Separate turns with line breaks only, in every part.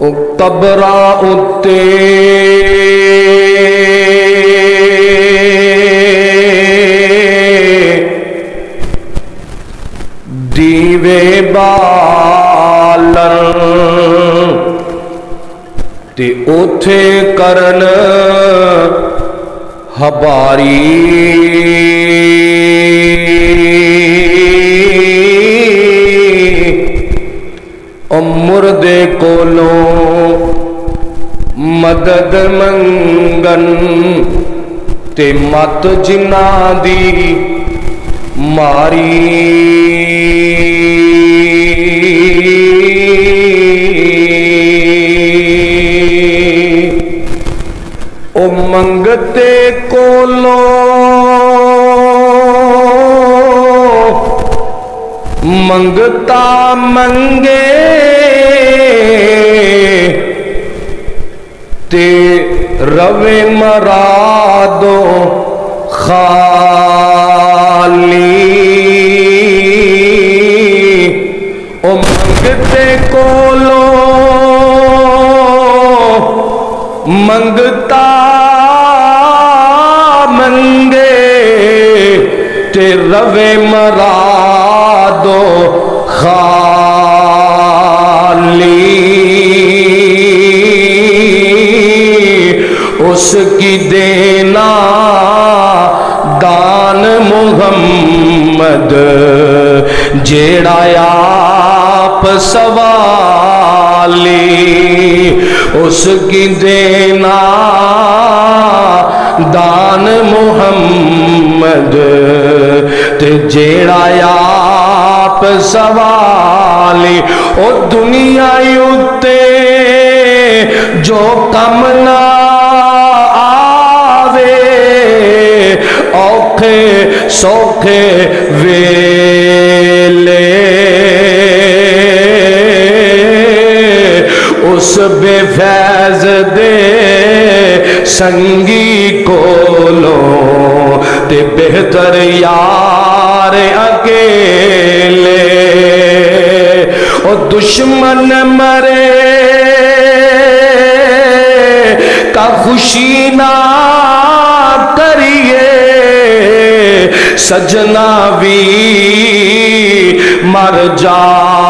ਉਹ ਕਬਰਾਂ ਉੱਤੇ। ਦੀਵੇ ਬਾਲਣ ਤੇ ਉਥੇ ਕਰਨ ਹਬਾਰੀ। मुर्दे कोलों मदद मंगन ते मत जिना दी मारी। ओ मंगते कोलो मंगता मंगे ते रवे मरा दो खाली। ओ मंगते कोलो मंगता मंगे ते रवे मरा जेड़ा आप सवाली उसकी देना दान मुहम्मद। ते जेड़ा आप सवाली, ओ दुनिया उत्ते जो कम ना आवे, औखे सौखे वेले उस बेफैज दे संगी कोलो ते बेहतर यार अकेले। ओ दुश्मन मरे का खुशी ना करिए, सजना भी मर जाना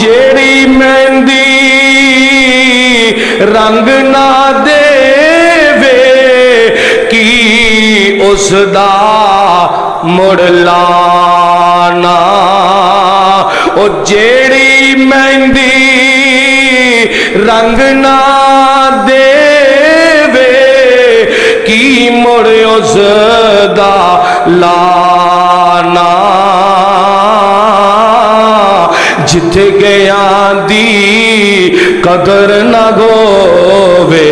ओ जेड़ी मेहंदी रंग ना देवे की उसदा मुड़ लाना ओ जेड़ी मेहंदी रंग ना देवे की मुड़ उसदा लाना जिथे गया दी कदर न गोवे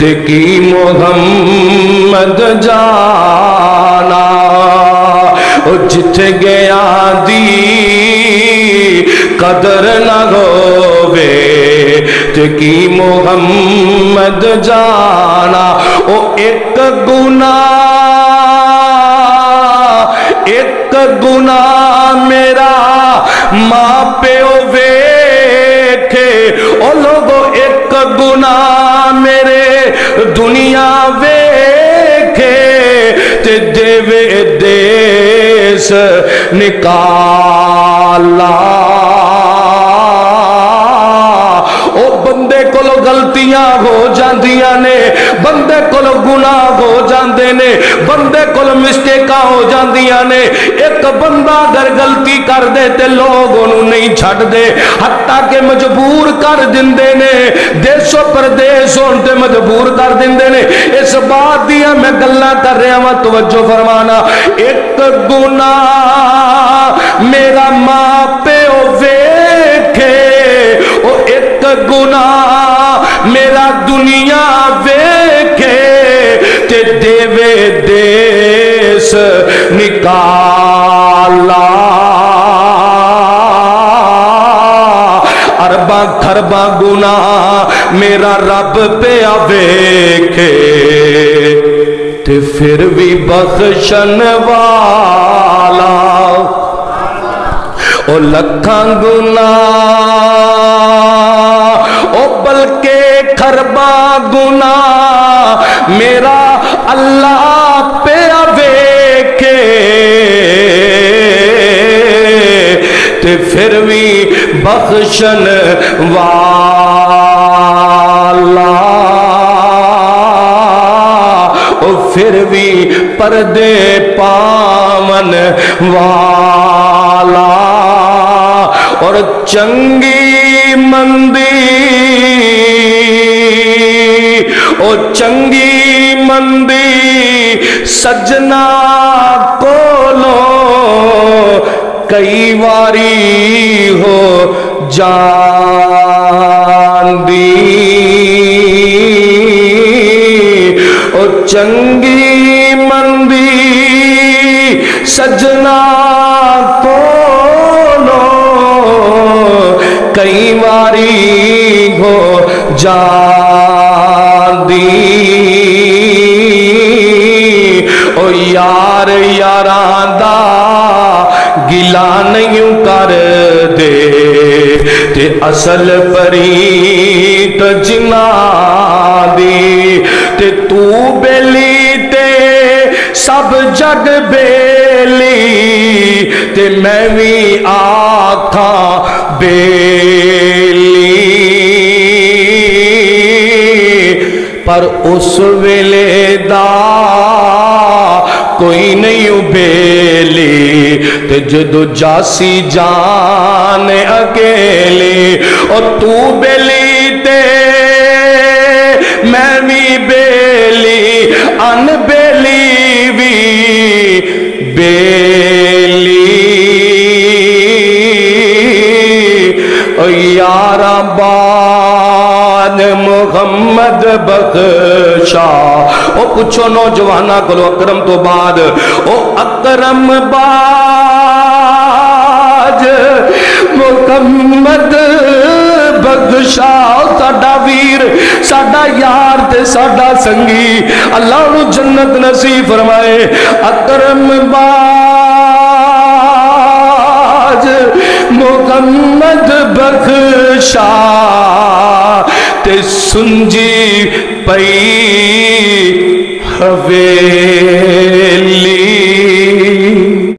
ते की मोहम्मद जाना। ओ जिथे गया दी कदर न गोवे ते की मोहम्मद जाना। ओ एक गुना एक गुना माँ निकाला। ओ बंदे कोलो गलतियाँ हो जांदियाँ ने, बंदे को गुनाह हो जाते ने, बंदे को मिस्टेक हो जांदियाँ ने। एक बंदा अगर गलती कर दे ते लोग ओनू नहीं छड़ दे हत्ता के मजबूर कर दिंदे ने। देशो परदेश होन मजबूर कर दिंदे ने। इस बात दियाँ मैं गल्लां कर रहा वां, तवज्जो फरमाना। एक गुना मेरा माँ प्यो वेखे, ओ एक गुना मेरा दुनिया वेखे। ते देवे देश निकाला खरबा गुना मेरा रब पे वेखे ते फिर भी बख्शन वाला ओ लखा गुना। ओ बल्कि खरबा गुना मेरा अल्लाह पे वेखे ते फिर भी बख्शन वाला। ओ, फिर भी पर्दे पावन वाला। और चंगी मंदी। ओ, चंगी मंदी सजना कई वारी हो जांदी ओ चंगी मंदी सजना कोलो कई वारी हो जांदी ओ यार यारां दा गिला नहीं कर दे, ते असल परीत जिना दी। ते तू बेली, ते सब जग बेली। ते मैं भी आखा बेली। पर उस वेले दा कोई नहीं उबेली ते जदो जासी जान अकेली और तू बेली ते मैं भी बेली अनबेली भी बेली। यारा बाद मुहम्मद बख्शा, ओ पुछो नौजवाना को अकरम तो बाद, ओ अकरम बाज यार ते साडा संगी अल्लाह नु जन्नत नसीब फरमाए, अकरम बाज मुहम्मद बख्शा ते सुंजी पई हवे।